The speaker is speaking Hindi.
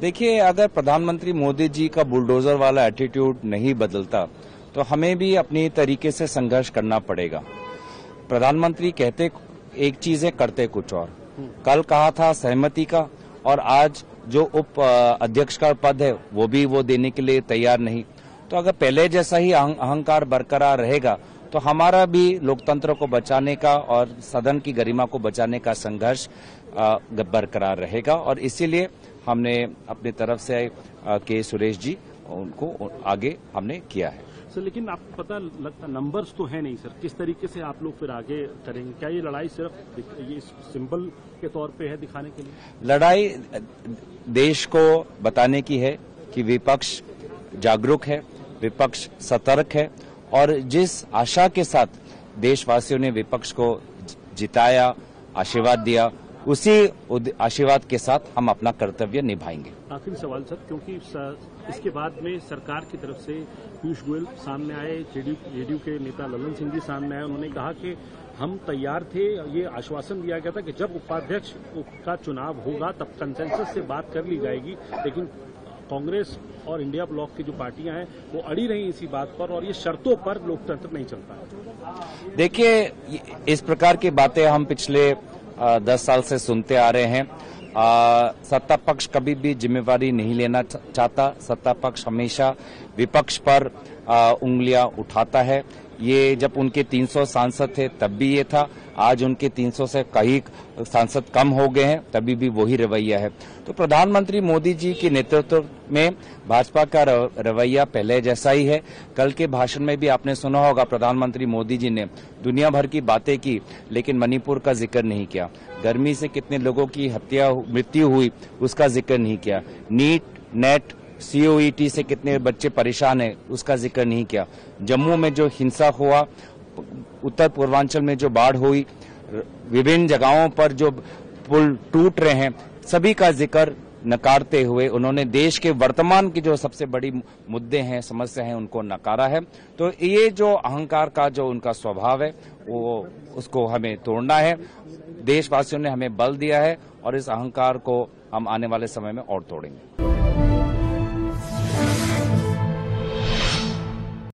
देखिए, अगर प्रधानमंत्री मोदी जी का बुलडोजर वाला एटीट्यूड नहीं बदलता तो हमें भी अपनी तरीके से संघर्ष करना पड़ेगा। प्रधानमंत्री कहते एक चीज़ है करते कुछ और। कल कहा था सहमति का, और आज जो उप अध्यक्ष का पद है, वो भी वो देने के लिए तैयार नहीं। तो अगर पहले जैसा ही अहंकार बरकरार रहेगा तो हमारा भी लोकतंत्र को बचाने का और सदन की गरिमा को बचाने का संघर्ष बरकरार रहेगा। और इसीलिए हमने अपनी तरफ़ से के सुरेश जी उनको आगे हमने किया है। सर लेकिन आपको पता लगता नंबर्स तो है नहीं सर। किस तरीके से आप लोग फिर आगे करेंगे? क्या ये लड़ाई सिर्फ़ ये सिंबल के तौर पे है दिखाने के लिए? लड़ाई देश को बताने की है कि विपक्ष जागरूक है विपक्ष सतर्क है और जिस आशा के साथ देशवासियों ने विपक्ष को जिताया आशीर्वाद दिया उसी आशीर्वाद के साथ हम अपना कर्तव्य निभाएँगे। आखिरी सवाल सर क्योंकि इसके बाद में सरकार की तरफ़ से पीयूष गोयल सामने आए जेडीयू के नेता ललन सिंह जी सामने आए उन्होंने कहा कि हम तैयार थे ये आश्वासन दिया गया था कि जब उपाध्यक्ष का चुनाव होगा तब कंसेंसस से बात कर ली जाएगी लेकिन कांग्रेस और इंडिया ब्लॉक की जो पार्टियाँ हैं वो अड़ी रही इसी बात पर और ये शर्तों पर लोकतंत्र नहीं चलता देखिए इस प्रकार की बातें हम पिछले दस साल से सुनते आ रहे हैं। सत्ता पक्ष कभी भी जिम्मेवारी नहीं लेना चाहता। सत्ता पक्ष हमेशा विपक्ष पर उंगलियाँ उठाता है। ये जब उनके 300 सांसद थे, तब भी ये था। आज उनके 300 से कई सांसद कम हो गए हैं, तभी भी वही रवैया है। तो प्रधानमंत्री मोदी जी के नेतृत्व में भाजपा का रवैया पहले जैसा ही है। कल के भाषण में भी आपने सुना होगा, प्रधानमंत्री मोदी जी ने दुनिया भर की बातें की, लेकिन मणिपुर का ज़िक्र नहीं किया। गर्मी से कितने लोगों की हत्या मृत्यु हुई, उसका ज़िक्र नहीं किया। नीट, नेट सीओईटी से कितने बच्चे परेशान हैं, उसका ज़िक्र नहीं किया। जम्मू में जो हिंसा हुआ, उत्तर पूर्वांचल में जो बाढ़ हुई, विभिन्न जगहों पर जो पुल टूट रहे हैं, सभी का ज़िक्र नकारते हुए उन्होंने देश के वर्तमान की जो सबसे बड़ी मुद्दे हैं, समस्या हैं, उनको नकारा है। तो ये जो अहंकार का जो उनका स्वभाव है, वो उसको हमें तोड़ना है। देशवासियों ने हमें बल दिया है और इस अहंकार को हम आने वाले समय में और तोड़ेंगे।